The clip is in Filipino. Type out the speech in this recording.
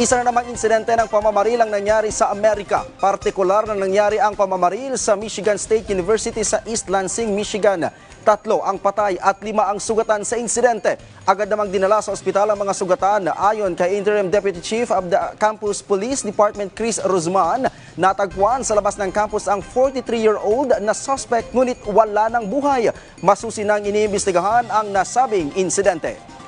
Isa na namang insidente ng pamamaril ang nangyari sa Amerika. Partikular na nangyari ang pamamaril sa Michigan State University sa East Lansing, Michigan. Tatlo ang patay at lima ang sugatan sa insidente. Agad namang dinala sa ospital ang mga sugatan ayon kay Interim Deputy Chief of the Campus Police Department Chris Rozman. Natagpuan sa labas ng campus ang 43-year-old na suspect ngunit wala ng buhay. Masusinang iniimbestigahan ang nasabing insidente.